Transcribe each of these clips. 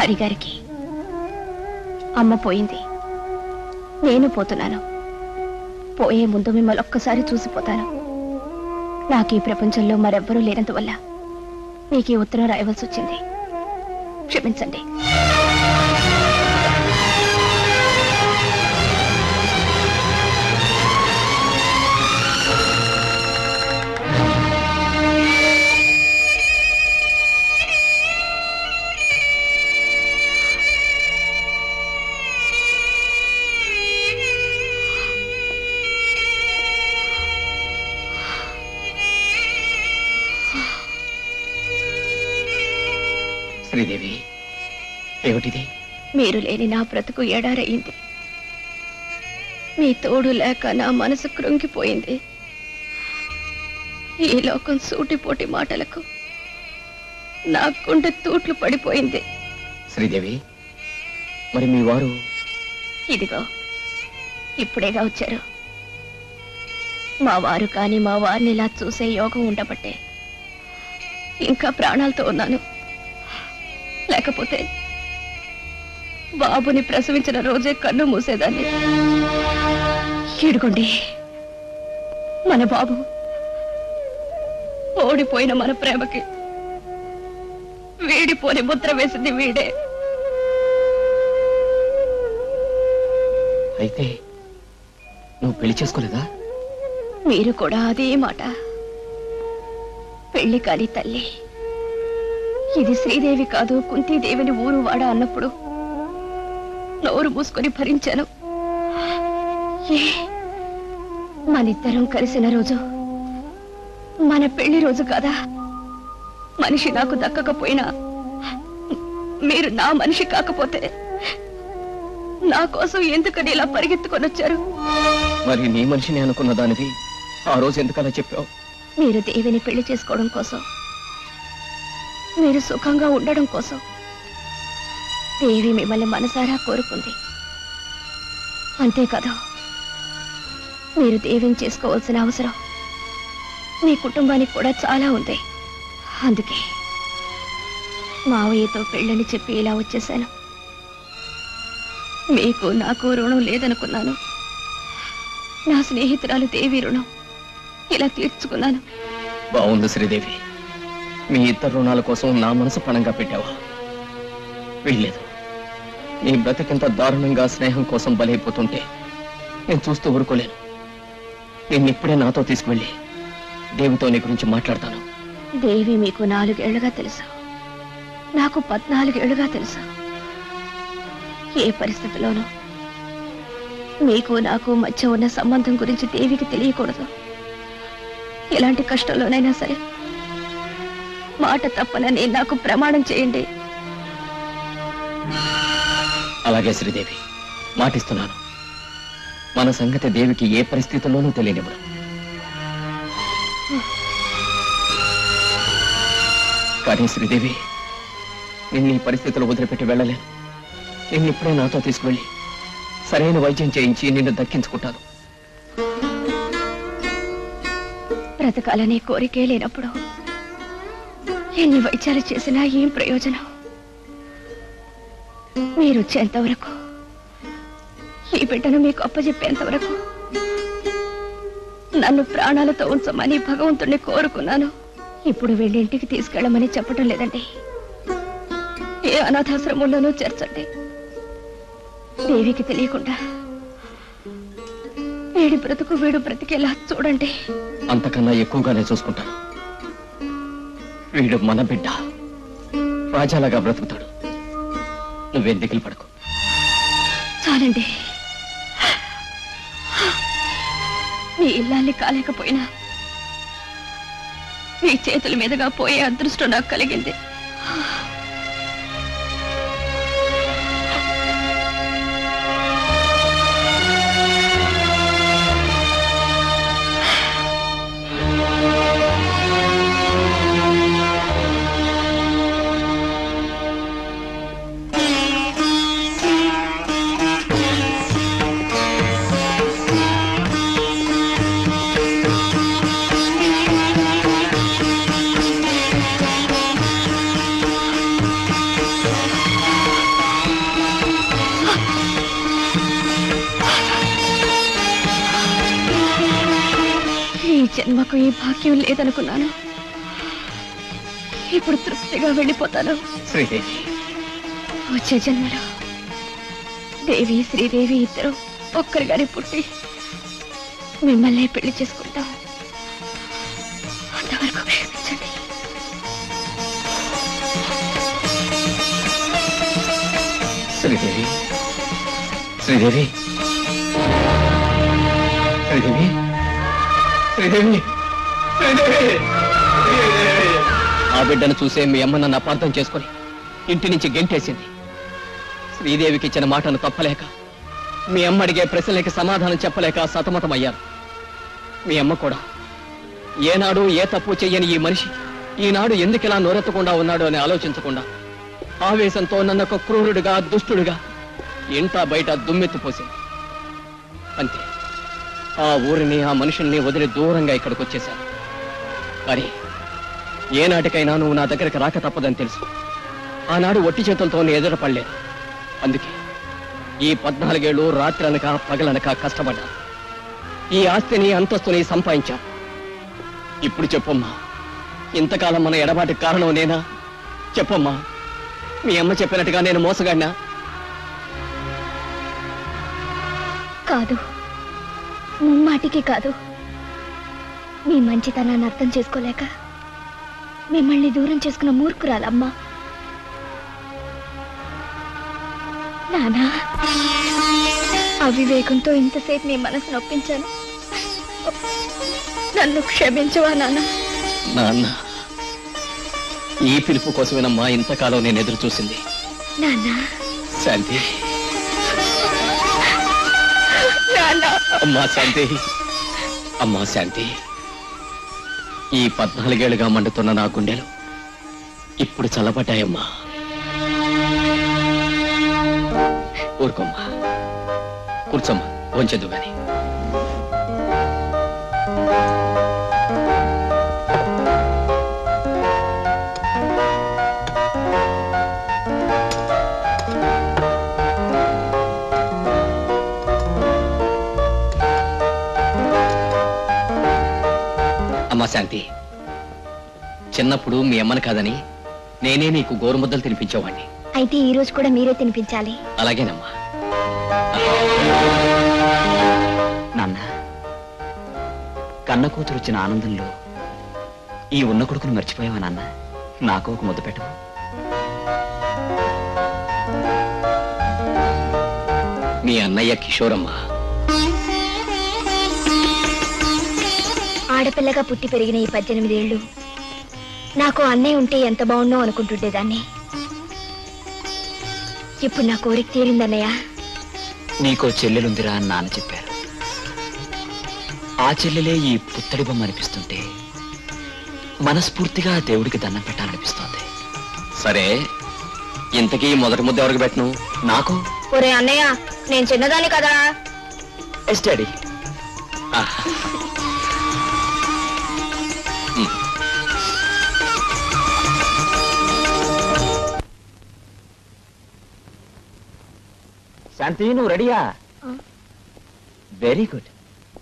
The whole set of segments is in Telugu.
హరిగారికి అమ్మ పోయింది. నేను పోతున్నాను. పోయే ముందు మిమ్మల్ని ఒక్కసారి చూసిపోతాను. నాకు ఈ ప్రపంచంలో మరెవ్వరూ లేనందువల్ల మీకు ఈ ఉత్తరం రాయవలసి వచ్చింది. క్షమించండి. ఏమిటిది మీరు లేని నా బ్రతుకు ఎడారయింది మీ తోడు లేక నా మనసు కృంగిపోయింది. ఈ లోకం సూటిపోటి మాటలకు నా గుండె తూట్లు పడిపోయింది. శ్రీదేవి మరి మీ వారు? ఇదిగో ఇప్పుడేగా వచ్చారు. మా వారు కాని మా వారిని ఇలా చూసే యోగం ఉండబట్టే ఇంకా ప్రాణాలతో ఉన్నాను. లేకపోతే బాబుని ప్రసవించిన రోజే కన్ను మూసేదాన్ని. ఇడుకోండి మన బాబు ఓడిపోయిన మన ప్రేమకి వీడిపోని ముద్ర వేసింది వీడే. అయితే నువ్వు పెళ్ళి చేసుకోలేదా? మీరు కూడా అదే మాట. పెళ్ళి కాని తల్లి ఇది శ్రీదేవి కాదు కుంతీదేవిని ఊరు వాడ అన్నప్పుడు నోరు మూసుకొని భరించాను. మనిద్దరం కలిసిన రోజు మన పెళ్ళి రోజు కాదా? మనిషి నాకు దక్కకపోయినా మీరు నా మనిషి కాకపోతే నా కోసం ఎందుకని ఇలా పరిగెత్తుకొని వచ్చారు? మరి నీ మనిషిని అనుకున్న దానివి ఆ రోజు ఎందుకలా చెప్పావు? మీరు దేవిని పెళ్ళి చేసుకోవడం కోసం మీరు సుఖంగా ఉండడం కోసం దేవి మిమ్మల్ని మనసారా కోరుకుంది? అంతే కదా. మీరు దేవిని చేసుకోవాల్సిన అవసరం. మీ కుటుంబానికి కూడా చాలా ఉంది. అందుకే మావయ్యతో పెళ్ళని చెప్పి ఇలా వచ్చేసాను. మీకు నాకు రుణం లేదనుకున్నాను. నా స్నేహితురాలు దేవి రుణం. ఇలా తీర్చుకున్నాను. బాగుంది శ్రీదేవి. మీ ఇద్దరు రుణాల కోసం నా మనసు పణంగా పెట్టావా? వెళ్ళలేదు నీ బ్రతికింత దారుణంగా స్నేహం కోసం బలైపోతుంటే నేను చూస్తూ ఊరుకోలేను. నేను ఇప్పుడే నాతో తీసుకువెళ్ళి దేవితో నీ గురించి మాట్లాడతాను. దేవి మీకు నాలుగేళ్ళుగా తెలుసా? నాకు పద్నాలుగేళ్ళుగా తెలుసా? ఏ పరిస్థితిలోనూ మీకు నాకు మధ్య ఉన్న సంబంధం గురించి దేవికి తెలియకూడదు. ఎలాంటి కష్టంలోనైనా సరే మాట తప్పనని నాకు ప్రమాణం చేయండి. అలాగే శ్రీదేవి. మాటిస్తున్నాను. మన సంగతి దేవికి ఏ పరిస్థితుల్లోనూ తెలియనివ్వదు. కానీ శ్రీదేవి నిన్ను ఈ పరిస్థితులు వదిలిపెట్టి వెళ్ళలేను. నిన్ను ఇప్పుడే నాతో తీసుకువెళ్ళి సరైన వైద్యం చేయించి నిన్ను దక్కించుకుంటాను. బ్రతకాలనే కోరికే లేనప్పుడు ఎన్ని వైద్యాలు చేసినా ఏం ప్రయోజనం? మీరు వచ్చేంత వరకు ఈ బిడ్డను మీకు అప్పచెప్పేంత వరకు నన్ను ప్రాణాలతో ఉంచమని భగవంతుణ్ణి కోరుకున్నాను. ఇప్పుడు వీళ్ళింటికి తీసుకెళ్ళమని చెప్పటం లేదండి. ఏ అనాథాశ్రమంలోనూ చేర్చండి. దేవికి తెలియకుండా వీడి బ్రతుకు వీడు బ్రతికేలా చూడండి. అంతకన్నా ఎక్కువగానే చూసుకుంటాను. వీడు మన బిడ్డ. రాజాలాగా బ్రతుకుతాడు. నువ్వేం దిగులు పడకు. చాలండి. మీ ఇల్లాన్ని కాలేకపోయినా మీ చేతుల మీదుగా పోయే అదృష్టం నాకు కలిగింది. జన్మకు ఈ భాగ్యం లేదనుకున్నాను. ఇప్పుడు తృప్తిగా వెళ్ళిపోతాను. శ్రీదేవి. వచ్చే జన్మలో దేవి శ్రీదేవి ఇద్దరు ఒక్కరిగానే పుట్టి మిమ్మల్ని పెళ్ళి చేసుకుంటాం. అంతవరకు క్షమించండి. శ్రీదేవి. శ్రీదేవి. శ్రీదేవి. శ్రీదేవి శ్రీదేవి ఆ బిడ్డను చూసే మీ అమ్మ నన్ను అపార్థం చేసుకొని ఇంటి నుంచి గెంటేసింది. శ్రీదేవికి ఇచ్చిన మాటను తప్పలేక మీ అమ్మ అడిగే ప్రశ్నలకి సమాధానం చెప్పలేక సతమతమయ్యారు. మీ అమ్మ కూడా ఏనాడు ఏ తప్పు చెయ్యని ఈ మనిషి ఈనాడు ఎందుకిలా నోరెత్తకుండా ఉన్నాడు అని ఆలోచించకుండా ఆవేశంతో నన్ను క్రూరుడిగా దుష్టుడిగా ఇంట బయట దుమ్మెత్తిపోసింది అంతే. ఆ ఊరిని ఆ మనుషుల్ని వదిలి దూరంగా ఇక్కడికి వచ్చేశాను. కానీ ఏనాటికైనా నువ్వు నా దగ్గరికి రాక తప్పదని తెలుసు. ఆనాడు ఒట్టి చేతులతో నీ ఎదురపడలేదు అందుకే ఈ పద్నాలుగేళ్ళు రాత్రనక పగలనక కష్టపడ్డా ఈ ఆస్తిని అంతస్తుని సంపాదించా ఇప్పుడు చెప్పమ్మా ఇంతకాలం మన ఎడబాటికి కారణం నేనా? చెప్పమ్మా మీ అమ్మ చెప్పినట్టుగా నేను మోసగాడినా? కాదు. ముమ్మాటికి కాదు. మీ మంచితనాన్ని అర్థం చేసుకోలేక మిమ్మల్ని దూరం చేసుకున్న మూర్ఖురాలమ్మా. నానా అవివేకంతో ఇంతసేపు మీ మనసు నొప్పించాను. నన్ను క్షమించవా నాన్న నాన్న ఈ పిలుపు కోసమేనమ్మా ఇంతకాలం నేను ఎదురు చూసింది నాన్న శాంతి. అమ్మా శాంతి. అమ్మా శాంతి. ఈ పద్నాలుగేళ్ళుగా మండుతున్న నా గుండెలు ఇప్పుడు చల్లబడ్డాయమ్మా. ఊరుకోమ్మా. కూర్చోమ్మా. వంచదు కానీ అమ్మా శాంతి. చిన్నప్పుడు మీ అమ్మని కాదని నేనే నీకు గోరుముద్దలు తినిపించేవాణ్ణి. అయితే ఈ రోజు కూడా మీరే తినిపించాలి. అలాగేనమ్మా. నాన్న కన్న కూతురు వచ్చిన ఆనందంలో ఈ ఉన్న కొడుకును మర్చిపోయావా నాన్న? నాకు ఒక ముద్ద పెట్టవు మీ అన్నయ్య కిషోరమ్మా. ఆడపిల్లగా పుట్టి పెరిగిన ఈ పద్దెనిమిదేళ్ళు నాకు అన్నయ్య ఉంటే ఎంత బాగుండో అనుకుంటుండేదాన్ని ఇప్పుడు నా కోరిక తీరిందన్నయ్య. నీకో చెల్లెలుందిరా అని నాన్న చెప్పారు. ఆ చెల్లెలే ఈ పుత్తడి బొమ్మ అనిపిస్తుంటే మనస్ఫూర్తిగా ఆ దేవుడికి దండం పెట్టాలనిపిస్తోంది. సరే ఇంతకీ మొదటి ముద్ద ఎవరికి పెట్టను నాకు? ఒరే అన్నయ్య నేను చిన్నదాన్ని కదా. Yes daddy. శాంతి నువ్వు రెడీయా? వెరీ గుడ్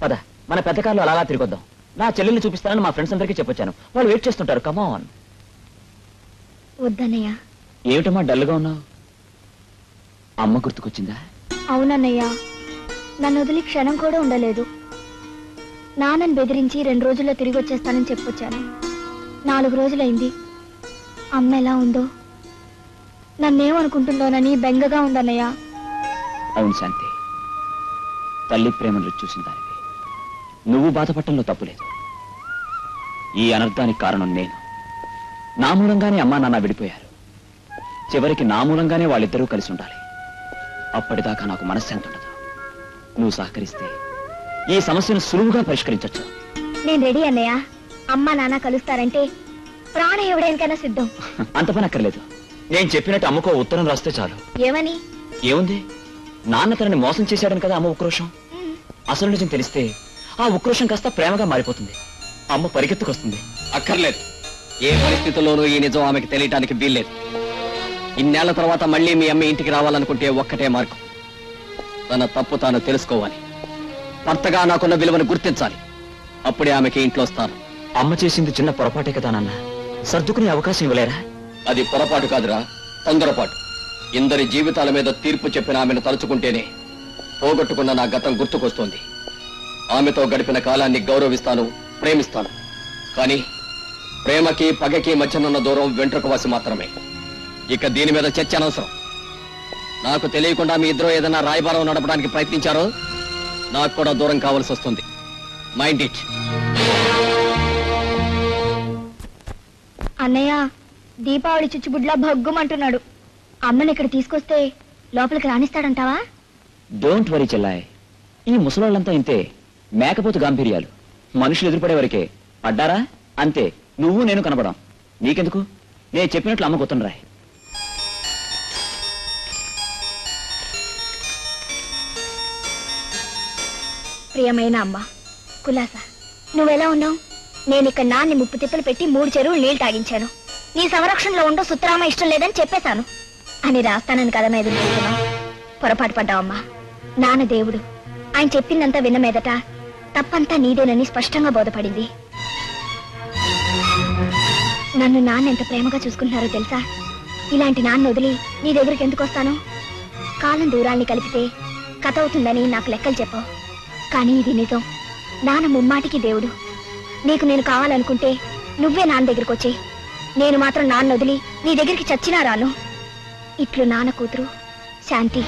పద మన పెద్ద కార్లో అలా తిరిగొద్దాం. నా చెల్లెల్ని చూపిస్తానని మా ఫ్రెండ్స్ అందరికీ చెప్పొచ్చాను. వాళ్ళు వెయిట్ చేస్తుంటారు. కమాన్ వద్దన్నయ్య. ఏమిటమ్మా డల్గా ఉన్నావు? అమ్మ గుర్తుకొచ్చిందా? అవునన్నయ్య. నన్ను వదిలి క్షణం కూడా ఉండలేదు. నాన్నని బెదిరించి రెండు రోజుల్లో తిరిగి వచ్చేస్తానని చెప్పొచ్చాను. నాలుగు రోజులైంది. అమ్మ ఎలా ఉందో. నన్నేమనుకుంటుందోనని బెంగగా ఉందన్నయ్య. అవును శాంతి. తల్లి ప్రేమను చూసిన దానివి. నువ్వు బాధపడటంలో తప్పులేదు. ఈ అనర్థానికి కారణం నేను. నా మూలంగానే అమ్మా నాన్న విడిపోయారు. చివరికి నా మూలంగానే వాళ్ళిద్దరూ కలిసి ఉండాలి. అప్పటిదాకా నాకు మనశ్శాంతి ఉండదు. నువ్వు సహకరిస్తే ఈ సమస్యను సులువుగా పరిష్కరించొచ్చు. నేను రెడీ అన్నయ్య. అమ్మ నాన్న కలుస్తారంటే ప్రాణం ఎవడైనా సిద్ధం. అంత పని అక్కర్లేదు. నేను చెప్పినట్టు అమ్మకో ఉత్తరం రాస్తే చాలు. ఏమని? ఏముంది? నాన్న తనని మోసం చేశాడని కదా అమ్మ ఉక్రోషం? అసలు నిజం తెలిస్తే ఆ ఉక్రోషం కాస్త ప్రేమగా మారిపోతుంది. అమ్మ పరిగెత్తుకొస్తుంది. అక్కర్లేదు. ఏ పరిస్థితుల్లోనూ ఈ నిజం ఆమెకి తెలియటానికి వీల్లేదు. ఇన్నేళ్ళ తర్వాత మళ్ళీ మీ అమ్మ ఇంటికి రావాలనుకుంటే ఒక్కటే మార్గం. తన తప్పు తాను తెలుసుకోవాలి. భర్తగా నాకున్న విలువను గుర్తించాలి. అప్పుడే ఆమెకి ఇంట్లో స్థానం అమ్మ చేసింది చిన్న పొరపాటే కదా నాన్న? సర్దుకునే అవకాశం ఇవ్వలేరా? అది పొరపాటు కాదురా తొందరపాటు. ఇందరి జీవితాల మీద తీర్పు చెప్పిన ఆమెను తలుచుకుంటేనే పోగొట్టుకున్న నా గతం గుర్తుకొస్తోంది. ఆమెతో గడిపిన కాలాన్ని గౌరవిస్తాను ప్రేమిస్తాను. కానీ ప్రేమకి పగకి మధ్యనున్న దూరం వెంట్రుకవాసి మాత్రమే. ఇక దీని మీద చర్చ అనవసరం. నాకు తెలియకుండా మీ ఇద్దరు ఏదైనా రాయబారం నడపడానికి ప్రయత్నించారో? నాకు కూడా దూరం కావాల్సి వస్తుంది. మైండ్ ఇట్ అన్నయ్య దీపావళి చిచ్చుబుడ్లా భగ్గుమంటున్నాడు. అమ్మని ఇక్కడ తీసుకొస్తే లోపలికి రాణిస్తాడంటావా డోంట్ వరీ చెల్లాయ్. ఈ ముసలాళ్ళంతా ఇంతే. మేకపోతు గాంభీర్యాలు. మనుషులు ఎదురుపడే వరకే. పడ్డారా అంతే. నువ్వు నేను కనపడం నీకెందుకు? నేను చెప్పినట్లు అమ్మ గుర్తుండ్రాయ్. ప్రియమైన అమ్మ కులాస నువ్వెలా ఉన్నావు? నేను ఇక్కడ నాన్ని ముప్పు తిప్పలు పెట్టి మూడు చెరువులు నీళ్ళు తాగించాను. నీ సంరక్షణలో ఉండో సుత్తరామ ఇష్టం లేదని చెప్పేశాను. అని రాస్తానని కదా మీద పొరపాటు పడ్డావమ్మా. నాన్న దేవుడు. ఆయన చెప్పిందంతా విన్న మీదట తప్పంతా నీదేనని స్పష్టంగా బోధపడింది. నన్ను నాన్న ఎంత ప్రేమగా చూసుకుంటున్నారో తెలుసా? ఇలాంటి నాన్న వదిలి నీ దగ్గరికి ఎందుకు వస్తాను? కాలం దూరాల్ని కలిపితే కథ అవుతుందని నాకు లెక్కలు చెప్పావు. కానీ ఇది నిజం. నాన్న ముమ్మాటికి దేవుడు. నీకు నేను కావాలనుకుంటే నువ్వే నాన్న దగ్గరికి వచ్చి నేను మాత్రం నాన్న వదిలి నీ దగ్గరికి చచ్చినా రాను. ఇట్లు నాన్న కూతురు శాంతి.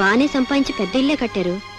బానే సంపాదించి పెద్ద ఇల్లే కట్టారు.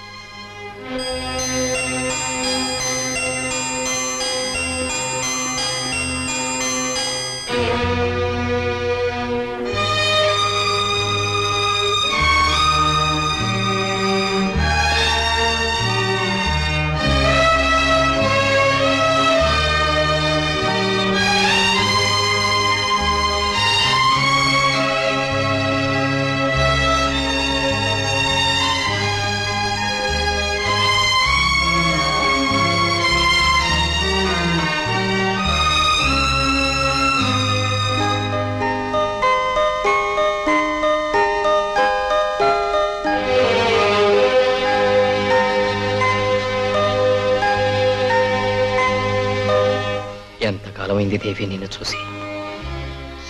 దేవి నిన్ను చూసి.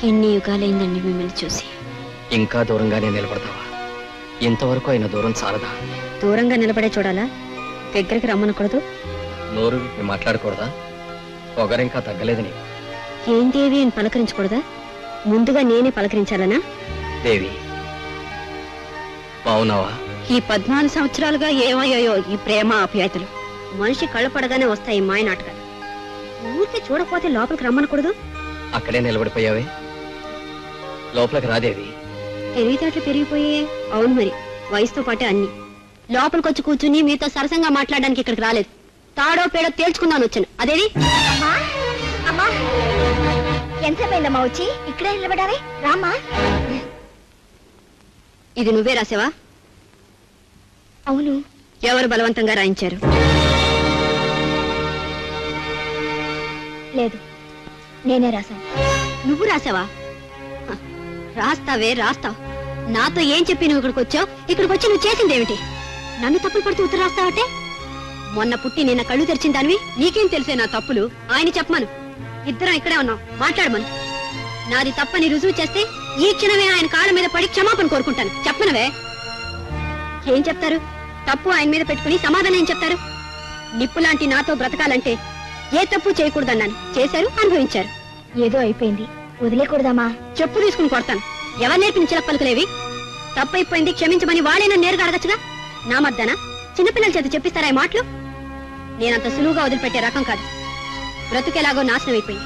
ఎన్ని యుగాలైందండి మిమ్మల్ని చూసి? ఇంకా దూరంగానే నిలబడతావా? ఇంతవరకు అయిన దూరం చాలదా? దూరంగా నిలబడే చూడాలా? దగ్గరికి రమ్మనకూడదు? నోరు విప్పి మాట్లాడకూడదా? పొగరింకా తగ్గలేదు నీకు. ఏం దేవి అని పలకరించకూడదా? ముందుగా నేనే పలకరించాలనా? దేవి బావున్నావా? ఈ పద్నాలుగు సంవత్సరాలుగా ఏమయ్యాయో ఈ ప్రేమ ఆప్యాయతలు మనిషి కళ్ళ పడగానే వస్తాయి ఈ మాయ నాటకాలు ఊరికే చూడకపోతే లోపలికి రమ్మనకూడదు? అక్కడే నిలబడిపోయావే. లోపలికి రాదేవి. తెలివితేటలు పెరిగిపోయే అవును మరి వయసుతో పాటే అన్ని. లోపలికొచ్చి కూర్చుని మీతో సరసంగా మాట్లాడడానికి ఇక్కడికి రాలేదు. తాడో పేడో తేల్చుకుందాను వచ్చాను. అదేది? అమ్మా వచ్చి? ఇక్కడే నిలబడావే రామ్మా. ఇది నువ్వే రాసావా? అవును. ఎవరు బలవంతంగా రాయించారు? లేదు. నేనే రాశాను. నువ్వు రాసావా? హ, రాస్తావే రాస్తావు. నాతో ఏం చెప్పి నువ్వు ఇక్కడికి వచ్చావు? ఇక్కడికి వచ్చి నువ్వు చేసిందేమిటి? నన్ను తప్పులు పడుతూ ఉత్తరం రాస్తావటే? మొన్న పుట్టి నిన్న కళ్ళు తెరిచిన దానివి నీకేం తెలిసే నా తప్పులు? ఆయన చెప్పమను. ఇద్దరం ఇక్కడే ఉన్నాం. మాట్లాడమను. నాది తప్పని రుజువు చేస్తే ఈ క్షణమే ఆయన కాళ్ళ మీద పడి క్షమాపణ కోరుకుంటాను. చెప్పనవే? ఏం చెప్తారు? తప్పు ఆయన మీద పెట్టుకుని సమాధానం ఏం చెప్తారు? నిప్పు లాంటి నాతో బ్రతకాలంటే ఏ తప్పు చేయకూడదన్నాను. చేశారు అనుభవించారు. ఏదో అయిపోయింది. వదిలేకూడదామా చెప్పు తీసుకుని కొడతాను. ఎవరు నేర్పిన చిలక పలుకులేవి? తప్పైపోయింది క్షమించమని వాళ్ళేనా నేరుగా అడగచ్చుగా? నా మద్దనా? చిన్నపిల్లల చేత చెప్పిస్తారా ఈ మాటలు? నేనంత సులువుగా వదిలిపెట్టే రకం కాదు. బ్రతుకెలాగో నాశనం అయిపోయింది.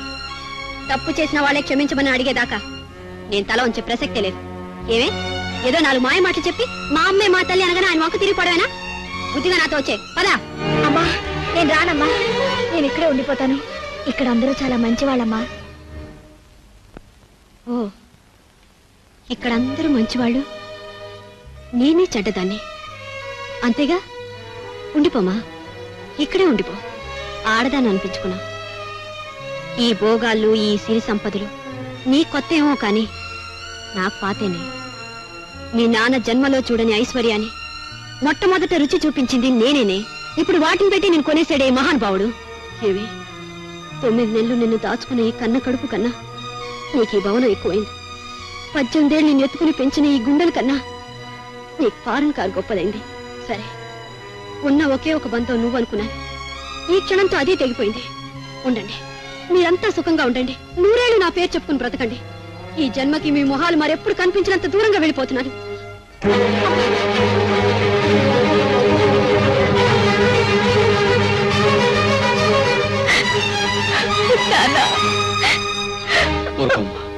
తప్పు చేసిన వాళ్ళే క్షమించమని అడిగేదాకా నేను తల ఉంచే ప్రసక్తే లేదు. ఏమే? ఏదో నాలుగు మాయ మాటలు చెప్పి మా అమ్మే మా తల్లి అనగానే ఆయన మొక్క తిరిగి పడవేనా? బుద్ధిగా నాతో వచ్చే. పదా. అమ్మా నేను రానమ్మా. నేను ఇక్కడే ఉండిపోతాను. ఇక్కడ అందరూ చాలా మంచివాళ్ళమ్మా. ఓ ఇక్కడ అందరూ మంచివాళ్ళు. నేనే చెడ్డదాన్ని. అంతేగా? ఉండిపోమా? ఇక్కడే ఉండిపో. ఆడదాన్ని అనిపించుకున్నా. ఈ భోగాళ్ళు ఈ సిరి సంపదలు నీ కొత్త ఏమో కాని నాకు పాతేనే. మీ నాన్న జన్మలో చూడని ఐశ్వర్యాన్ని మొట్టమొదట రుచి చూపించింది నేనేనే. ఇప్పుడు వాటిని పెట్టి నేను కొనేసాడే మహానుభావుడు. ఏవి తొమ్మిది నెలలు నిన్ను దాచుకునే ఈ కన్న కడుపు కన్నా నీకు ఈ భవనం ఎక్కువైంది. పద్దెనిమిదేళ్ళు నిన్ను ఎత్తుకుని పెంచిన ఈ గుండెల కన్నా నీకు ఫారెన్ కారు గొప్పదైంది. సరే ఉన్న ఒకే ఒక బంధం నువ్వు అనుకున్నాను ఈ క్షణంతో అదే తెగిపోయింది. ఉండండి మీరంతా సుఖంగా ఉండండి. నూరేళ్ళు నా పేరు చెప్పుకుని బ్రతకండి. ఈ జన్మకి మీ మొహాలు మరెప్పుడు కనిపించినంత దూరంగా వెళ్ళిపోతున్నాను. ఊరుకోమ్మా ఊరుకో